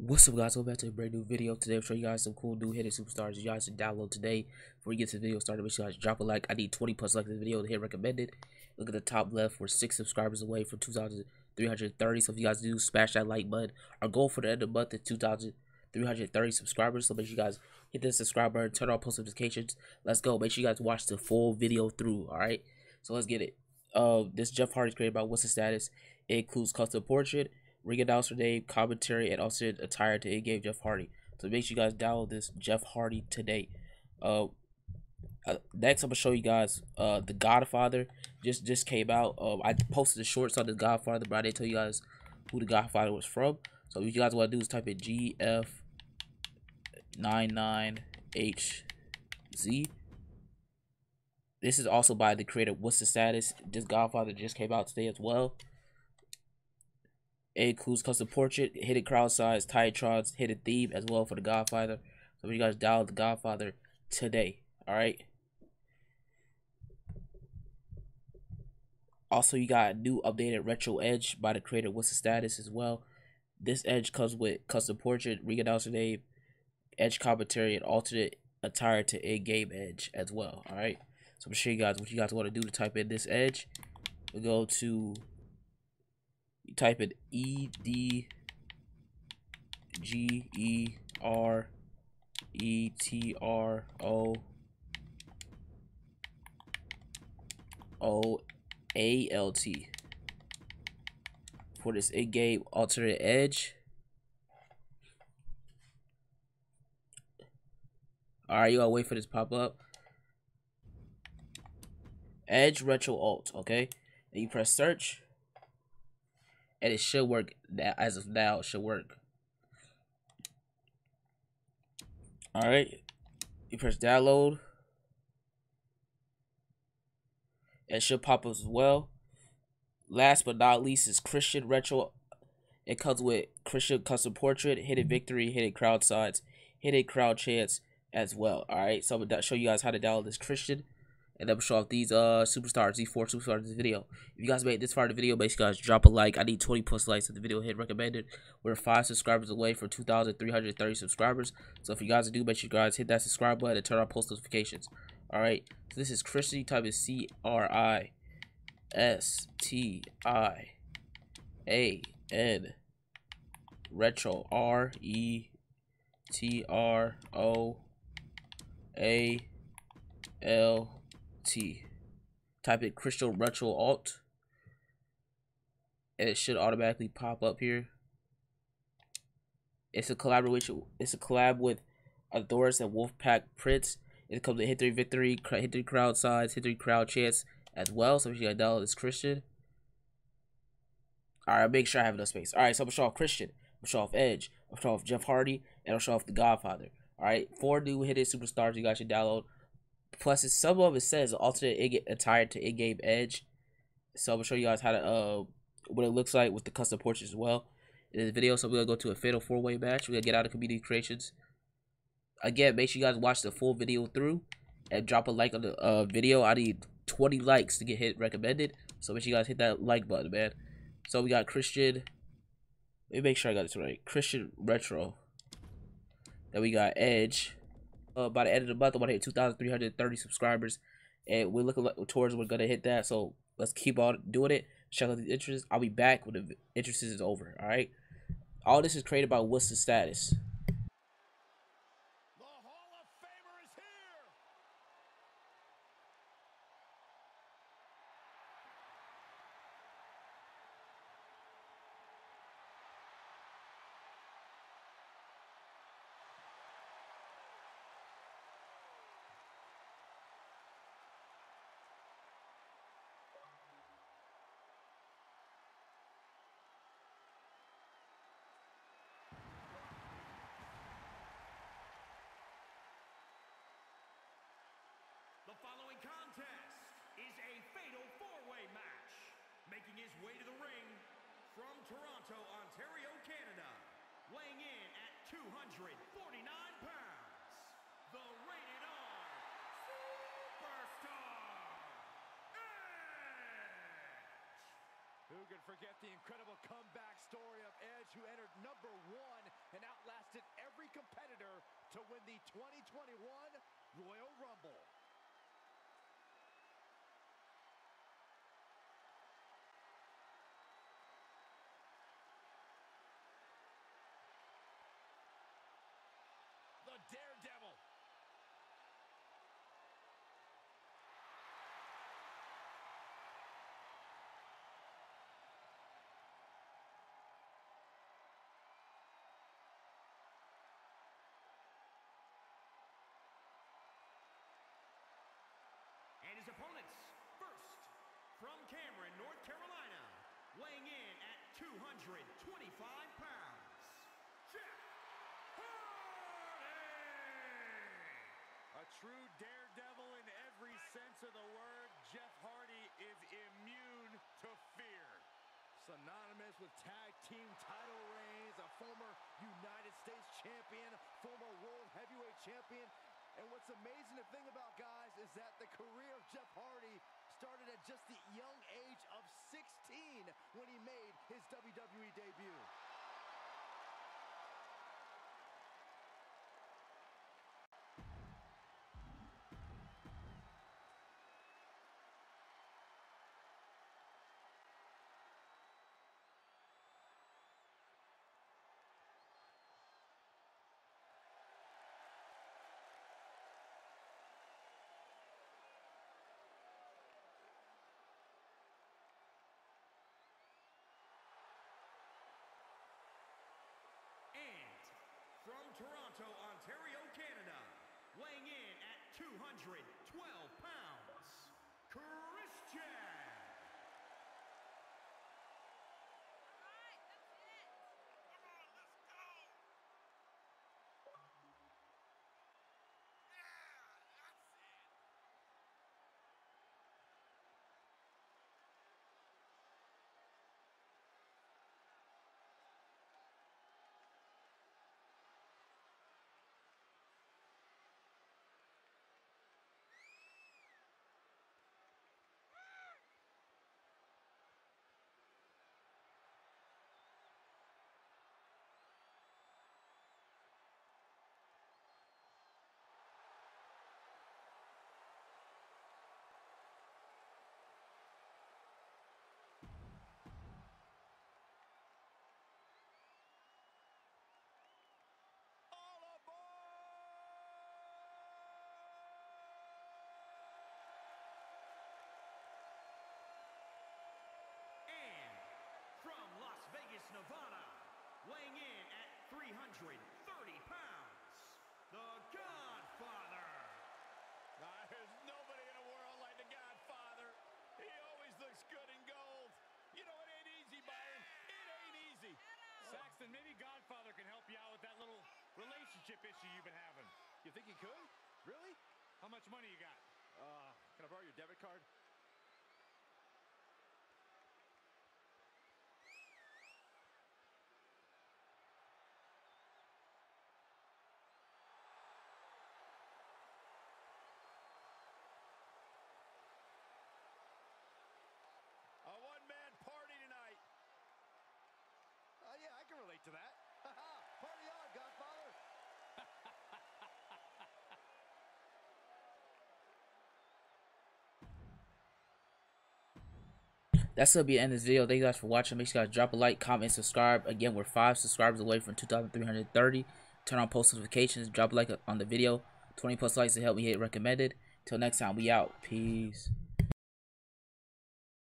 What's up guys, welcome back to a brand new video. Today I'm showing you guys some cool new hidden superstars you guys should download today. Before you get to the video started, make sure you guys drop a like. I need 20 plus likes in the video to hit recommended. Look at the top left, we're 6 subscribers away from 2,330. So if you guys do, smash that like button. Our goal for the end of the month is 2,330 subscribers. So make sure you guys hit the subscribe button, turn on post notifications. Let's go. Make sure you guys watch the full video through, alright? So let's get it. Uh, this Jeff Hardy created by What's the Status. It includes custom portrait ring announcer name, commentary, and also attire to in-game Jeff Hardy. So make sure you guys download this Jeff Hardy today. Uh, uh, next I'm gonna show you guys uh the Godfather just just came out. Um, I posted the shorts on the Godfather, but I didn't tell you guys who the Godfather was from. So what you guys want to do is type in GF99HZ. This is also by the creator. What's the status? This Godfather just came out today as well. It includes custom portrait, hidden crowd size, Titantrons, hidden theme as well for the Godfather. So you guys download the Godfather today. Alright. Also, you got a new updated retro edge by the creator. What's the status as well? This edge comes with custom portrait, ring announcer name, edge commentary, and alternate attire to in-game edge as well. Alright. So I'm gonna you guys what you guys want to do to type in this edge. We go to type in E D G E R E T R O O A L T for this in-game alternate edge. Alright, you gotta wait for this pop up. Edge Retro Alt, okay? And you press search and it should work as of now it should work. All right you press download. It should pop up as well. Last but not least is christian retro. It comes with christian custom portrait hidden victory hidden crowd sides hidden crowd chance as well. All right so i'm gonna show you guys how to download this christian and then show off these uh superstars, these four superstars in this video. If you guys made this far in the video, you guys drop a like. I need 20 plus likes if the video hit recommended. We're five subscribers away from 2,330 subscribers. So if you guys do, make sure you guys hit that subscribe button and turn on post notifications. Alright, so this is Christian. Type is C R I S T I A N retro R E T R O A L Type in Crystal Retro Alt. And it should automatically pop up here. It's a collaboration. It's a collab with Adoris and Wolfpack Prince. It comes with Hit 3 Victory, Hit 3 Crowd Size, Hit 3 Crowd Chance as well. So if you got download this Christian. Alright, make sure I have enough space. Alright, so I'm gonna show off Christian. I'm gonna show off Edge. I'm gonna show off Jeff Hardy. And I'll show off The Godfather. Alright, four new hidden superstars you guys should download. Plus, some of it says alternate attire to in-game edge. So I'm gonna show you guys how to uh what it looks like with the custom portraits as well. In the video, so we're gonna go to a fatal four-way match. We're gonna get out of community creations. Again, make sure you guys watch the full video through and drop a like on the uh, video. I need 20 likes to get hit recommended. So make sure you guys hit that like button, man. So we got Christian. Let me make sure I got this right. Christian Retro. Then we got Edge uh, by the end of the month, I want to hit 2,330 subscribers, and we're looking towards we're gonna hit that. So let's keep on doing it. Check out the interest. I'll be back when the interest is over. All right. All this is created by What's the Status. following contest is a fatal four-way match. Making his way to the ring from Toronto, Ontario, Canada, weighing in at 249 pounds, the rated R Superstar, Edge! Who can forget the incredible comeback story of Edge, who entered number one and outlasted every competitor to win the 2021 Royal Rumble. 125 pounds, Jeff Hardy! A true daredevil in every sense of the word, Jeff Hardy is immune to fear. Synonymous with tag team title reigns, a former United States champion, former world heavyweight champion, and what's amazing—the thing about, guys, is that the career of Jeff Hardy started at just the young age 16 when he made his WWE debut. And from Toronto, Ontario, Canada, weighing in at 212 pounds, Christian! Alright, that's it. Come on, let's go! Yeah, that's it! All aboard! And from Las Vegas, Nevada, weighing in at 330 pounds, the Godfather! Ah, there's nobody in the world like the Godfather. He always looks good in gold. You know, it ain't easy, Byron. It ain't easy. Saxton, maybe Godfather can help you out with that little relationship issue you've been having. You think he could? Really? How much money you got? Uh, can I borrow your debit card? A one-man party tonight. Uh, yeah, I can relate to that. party on, Godfather. That's gonna be the end of this video. Thank you guys for watching. Make sure you guys drop a like, comment, subscribe. Again, we're five subscribers away from 2,330. Turn on post notifications. Drop a like on the video. 20 plus likes to help me hit recommended. Till next time, we out. Peace.